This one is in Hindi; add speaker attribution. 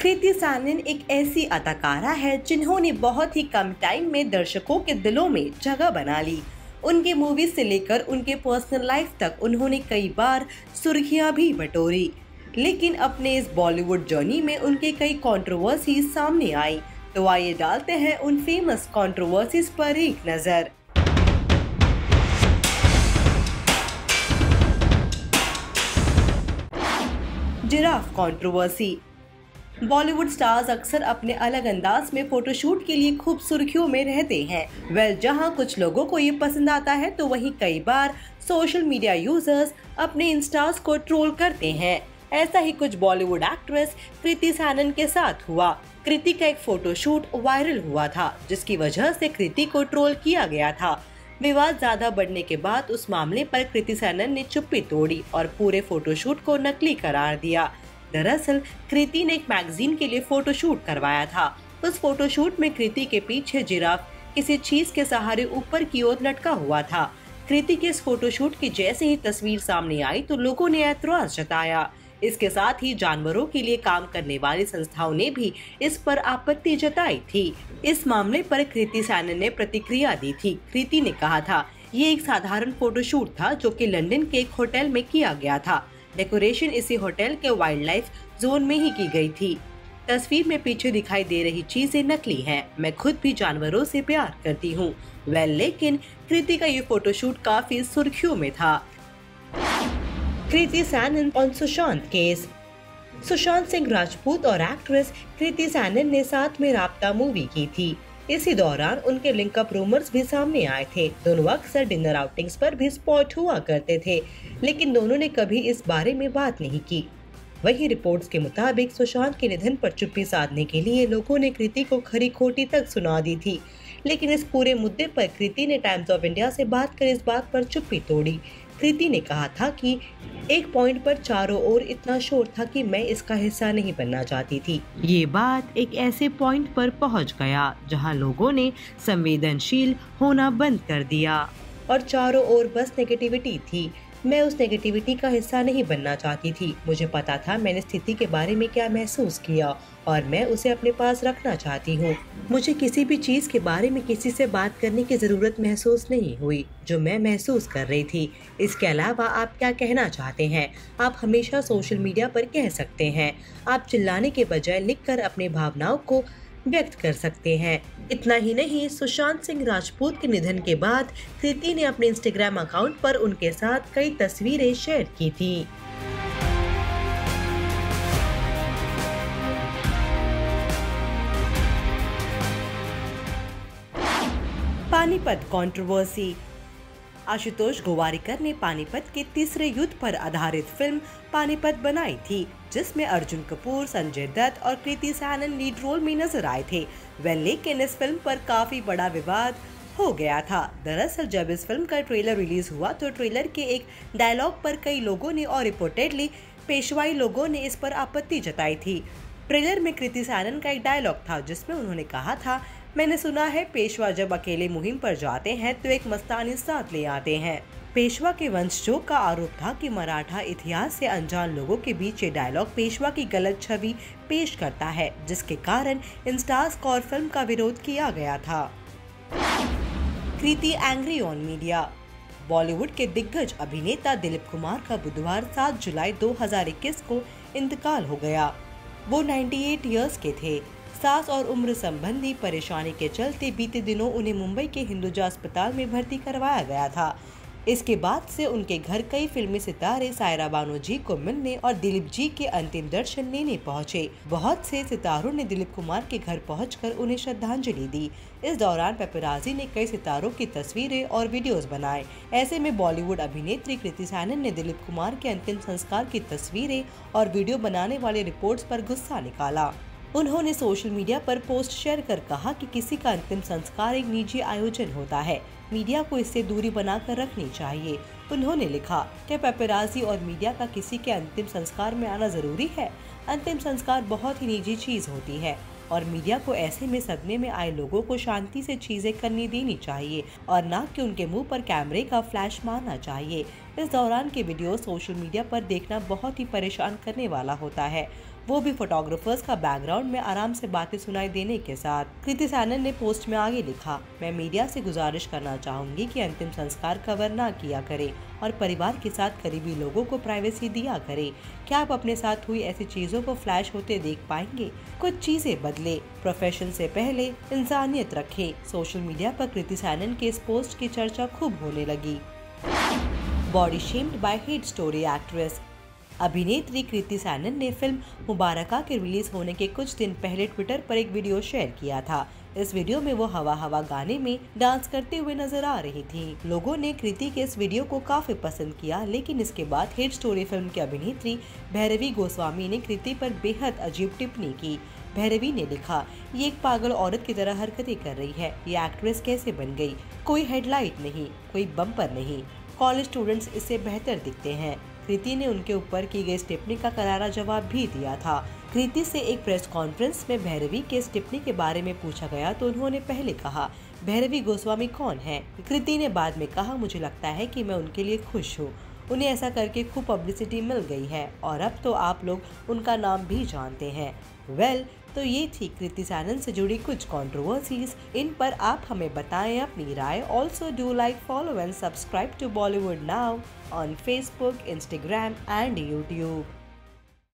Speaker 1: कृति सैनन एक ऐसी अदाकारा है जिन्होंने बहुत ही कम टाइम में दर्शकों के दिलों में जगह बना ली। उनके मूवीज़ से लेकर उनके पर्सनल लाइफ तक उन्होंने कई बार सुर्खियाँ भी बटोरी। लेकिन अपने इस बॉलीवुड जर्नी में उनके कई कंट्रोवर्सी सामने आई तो आइए डालते हैं उन फ़ेमस कंट्रोवर्सीज पर एक नज़र। जिराफ कंट्रोवर्सी बॉलीवुड स्टार्स अक्सर अपने अलग अंदाज में फोटोशूट के लिए खूब सुर्खियों में रहते हैं। वेल, जहाँ कुछ लोगों को ये पसंद आता है तो वहीं कई बार सोशल मीडिया यूज़र्स अपने इंस्टार्स को ट्रोल करते हैं। ऐसा ही कुछ बॉलीवुड एक्ट्रेस कृति सैनन के साथ हुआ। कृति का एक फोटोशूट वायरल हुआ था, जिसकी वजह से कृति को ट्रोल किया गया था। विवाद ज़्यादा बढ़ने के बाद उस मामले पर कृति सैनन ने चुप्पी तोड़ी और पूरे फोटोशूट को नकली करार दिया। दरअसल, कृति ने एक मैगजीन के लिए फोटोशूट करवाया था। उस फोटोशूट में कृति के पीछे जिराफ किसी चीज़ के सहारे ऊपर की ओर लटका हुआ था। कृति के इस फोटोशूट की जैसे ही तस्वीर सामने आई तो लोगों ने ऐतराज जताया। इसके साथ ही जानवरों के लिए काम करने वाली संस्थाओं ने भी इस पर आपत्ति जताई थी। इस मामले पर कृति सैनन ने प्रतिक्रिया दी थी। कृति ने कहा था, ये एक साधारण फोटोशूट था जो कि लंदन के एक होटल में किया गया था। डेकोरेशन इसी होटल के वाइल्ड लाइफ जोन में ही की गई थी। तस्वीर में पीछे दिखाई दे रही चीज़ें नकली हैं। मैं खुद भी जानवरों से प्यार करती हूँ। वेल लेकिन कृति का ये फोटोशूट काफ़ी सुर्खियों में था। कृति सैनन और सुशांत केस। सुशांत सिंह राजपूत और एक्ट्रेस कृति सैनन ने साथ में राबता मूवी की थी। इसी दौरान उनके लिंकअप रूमर्स भी सामने आए थे। दोनों अक्सर डिनर आउटिंग्स पर भी स्पॉट हुआ करते थे, लेकिन दोनों ने कभी इस बारे में बात नहीं की। वही रिपोर्ट्स के मुताबिक सुशांत के निधन पर चुप्पी साधने के लिए लोगों ने कृति को खरी खोटी तक सुना दी थी, लेकिन इस पूरे मुद्दे पर कृति ने टाइम्स ऑफ़ इंडिया से बात कर इस बात पर चुप्पी तोड़ी। कृति ने कहा था कि एक पॉइंट पर चारों ओर इतना शोर था कि मैं इसका हिस्सा नहीं बनना चाहती थी। ये बात एक ऐसे पॉइंट पर पहुँच गया जहाँ लोगों ने संवेदनशील होना बंद कर दिया। और चारों ओर बस नेगेटिविटी थी। मैं उस नेगेटिविटी का हिस्सा नहीं बनना चाहती थी। मुझे पता था मैंने स्थिति के बारे में क्या महसूस किया और मैं उसे अपने पास रखना चाहती हूँ। मुझे किसी भी चीज़ के बारे में किसी से बात करने की ज़रूरत महसूस नहीं हुई, जो मैं महसूस कर रही थी। इसके अलावा आप क्या कहना चाहते हैं? आप हमेशा सोशल मीडिया पर कह सकते हैं। आप चिल्लाने के बजाय लिखकर अपने भावनाओं को व्यक्त कर सकते हैं। इतना ही नहीं, सुशांत सिंह राजपूत के निधन के बाद कृति ने अपने इंस्टाग्राम अकाउंट पर उनके साथ कई तस्वीरें शेयर की थी। पानीपत कंट्रोवर्सी आशुतोष गोवारिकर ने पानीपत के तीसरे युद्ध पर आधारित फ़िल्म पानीपत बनाई थी, जिसमें अर्जुन कपूर, संजय दत्त और कृति सैनन लीड रोल में नज़र आए थे। वह लेकिन इस फ़िल्म पर काफ़ी बड़ा विवाद हो गया था। दरअसल, जब इस फ़िल्म का ट्रेलर रिलीज़ हुआ तो ट्रेलर के एक डायलॉग पर कई लोगों ने और रिपोर्टेडली पेशवाई लोगों ने इस पर आपत्ति जताई थी। ट्रेलर में कृति सैनन का एक डायलॉग था, जिसमें उन्होंने कहा था मैंने सुना है पेशवा जब अकेले मुहिम पर जाते हैं तो एक मस्तानी साथ ले आते हैं। पेशवा के वंशजों का आरोप था कि मराठा इतिहास से अनजान लोगों के बीच ये डायलॉग पेशवा की गलत छवि पेश करता है, जिसके कारण इन स्टार्स को फ़िल्म का विरोध किया गया था। Kriti angry on media Bollywood के दिग्गज अभिनेता दिलीप कुमार का बुधवार 7 जुलाई 2021 को इंतकाल हो गया। वो 98 इयर्स के थे। सांस और उम्र संबंधी परेशानी के चलते बीते दिनों उन्हें मुंबई के हिंदुजा अस्पताल में भर्ती करवाया गया था। इसके बाद से उनके घर कई फिल्मी सितारे सायरा बानो जी को मिलने और दिलीप जी के अंतिम दर्शन लेने पहुँचे। बहुत से सितारों ने दिलीप कुमार के घर पहुंचकर उन्हें श्रद्धांजलि दी। इस दौरान पेपराजी ने कई सितारों की तस्वीरें और वीडियोस बनाए। ऐसे में बॉलीवुड अभिनेत्री कृति सैनन ने दिलीप कुमार के अंतिम संस्कार की तस्वीरें और वीडियो बनाने वाले रिपोर्ट्स पर गुस्सा निकाला। उन्होंने सोशल मीडिया पर पोस्ट शेयर कर कहा कि किसी का अंतिम संस्कार एक निजी आयोजन होता है। मीडिया को इससे दूरी बनाकर रखनी चाहिए, उन्होंने लिखा। कि पेपराजी और मीडिया का किसी के अंतिम संस्कार में आना ज़रूरी है? अंतिम संस्कार बहुत ही निजी चीज़ होती है और मीडिया को ऐसे में सदमे में आए लोगों को शांति से चीज़ें करनी देनी चाहिए और न कि उनके मुँह पर कैमरे का फ्लैश मारना चाहिए। इस दौरान के वीडियो सोशल मीडिया पर देखना बहुत ही परेशान करने वाला होता है वो भी फोटोग्राफर्स का बैकग्राउंड में आराम से बातें सुनाई देने के साथ, कृति सैनन ने पोस्ट में आगे लिखा, मैं मीडिया से गुजारिश करना चाहूँगी कि अंतिम संस्कार कवर ना किया करे और परिवार के साथ करीबी लोगों को प्राइवेसी दिया करे। क्या आप अपने साथ हुई ऐसी चीज़ों को फ्लैश होते देख पाएँगे? कुछ चीज़ें बदले। प्रोफेशन से पहले इंसानियत रखे। सोशल मीडिया पर कृति सैनन के इस पोस्ट की चर्चा खूब होने लगी। Body shamed by Hate Story actress अभिनेत्री कृति सैनन ने फ़िल्म मुबारका के रिलीज़ होने के कुछ दिन पहले ट्विटर पर एक वीडियो शेयर किया था। इस वीडियो में वो हवा हवा गाने में डांस करते हुए नज़र आ रही थी। लोगों ने कृति के इस वीडियो को काफ़ी पसंद किया, लेकिन इसके बाद हिट स्टोरी फ़िल्म की अभिनेत्री भैरवी गोस्वामी ने कृति पर बेहद अजीब टिप्पणी की। भैरवी ने लिखा, ये एक पागल औरत की तरह हरकतें कर रही है। ये एक्ट्रेस कैसे बन गई? कोई हेडलाइट नहीं, कोई बम्पर नहीं। कॉलेज स्टूडेंट्स इससे बेहतर दिखते हैं। कृति ने उनके ऊपर की गई टिप्पणी का करारा जवाब भी दिया था। कृति से एक प्रेस कॉन्फ्रेंस में भैरवी के टिप्पणी के बारे में पूछा गया तो उन्होंने पहले कहा भैरवी गोस्वामी कौन है? कृति ने बाद में कहा मुझे लगता है कि मैं उनके लिए खुश हूँ। उन्हें ऐसा करके खूब पब्लिसिटी मिल गई है और अब तो आप लोग उनका नाम भी जानते हैं। वेल well, तो ये थी कृति सैनन से जुड़ी कुछ कॉन्ट्रोवर्सीज इन पर आप हमें बताएँ अपनी राय। Also do like follow and subscribe to Bollywood now on Facebook Instagram and YouTube